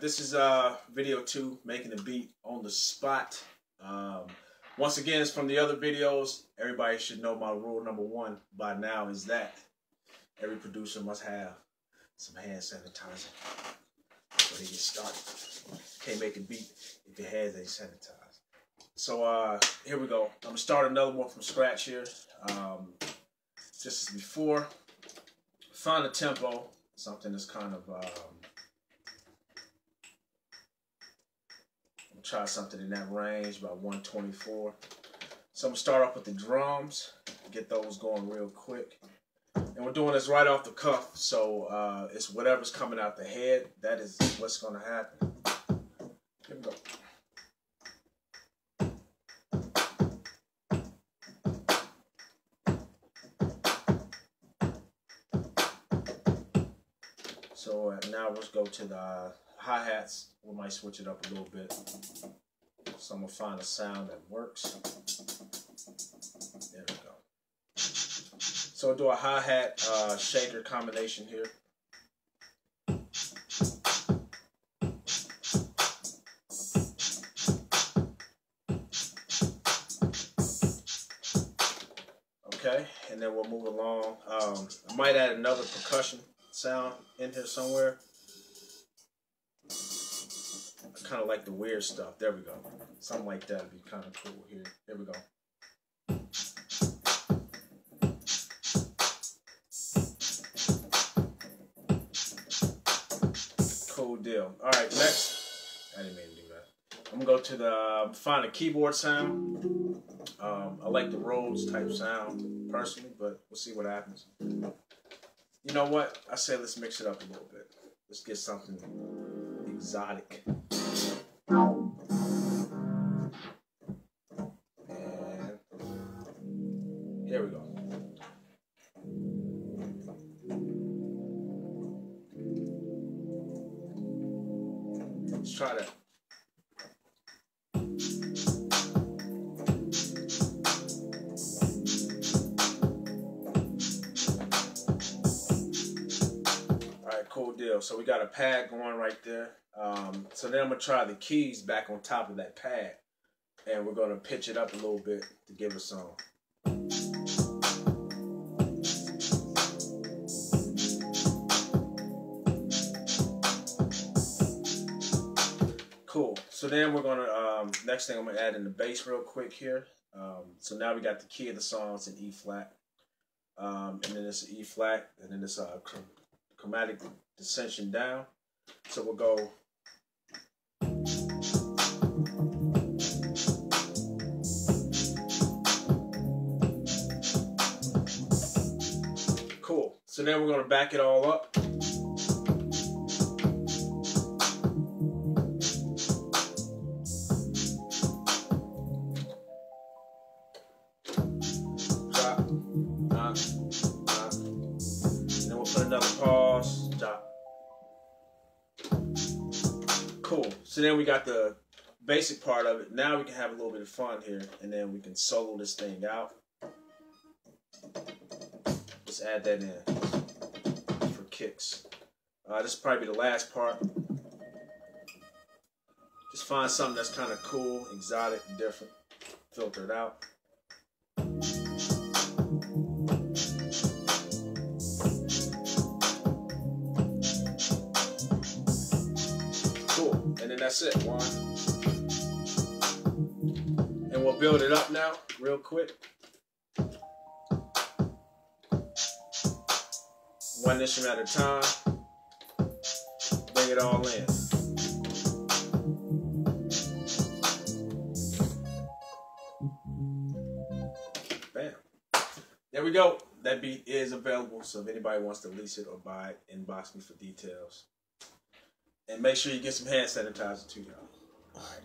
This is uh video two, making a beat on the spot. Um, once again, it's from the other videos. Everybody should know my rule number one by now is that every producer must have some hand sanitizer before they get started. Can't make a beat if your hands ain't sanitized. So uh, here we go. I'm gonna start another one from scratch here. Um, just as before, find a tempo, something that's kind of um, try something in that range, about 124. So I'm gonna start off with the drums, get those going real quick. And we're doing this right off the cuff, so uh, it's whatever's coming out the head, that is what's gonna happen. Here we go. So uh, now let's go to the uh, hi-hats. We might switch it up a little bit. So I'm gonna find a sound that works. There we go. So I'll do a hi-hat uh, shaker combination here. Okay, and then we'll move along. Um, I might add another percussion sound in here somewhere. Kind of like the weird stuff. There we go. Something like that would be kind of cool here. There we go. Cool deal. All right, next. I didn't mean to do that. I'm gonna go to the uh, find a keyboard sound. Um, I like the Rhodes type sound personally, but we'll see what happens. You know what? I say let's mix it up a little bit. Let's get something exotic. We go. Let's try that. Alright, cool deal. So we got a pad going right there. Um, so then I'm gonna try the keys back on top of that pad, and we're gonna pitch it up a little bit to give us some. So then we're gonna um, next thing I'm gonna add in the bass real quick here. Um, so now we got the key of the song. It's in E flat, um, and then it's E flat, and then it's a chromatic descension down. So we'll go. Cool. So now we're to back it all up. Another pause. Cool. So then we got the basic part of it. Now we can have a little bit of fun here, and then we can solo this thing out. Let's add that in for kicks. Uh, this will probably be the last part. Just find something that's kind of cool, exotic, different, filter it out. That's it. One. And we'll build it up now, real quick. One instrument at a time. Bring it all in. Bam. There we go. That beat is available, so if anybody wants to lease it or buy it, inbox me for details. And make sure you get some hand sanitizer too, y'all. All right.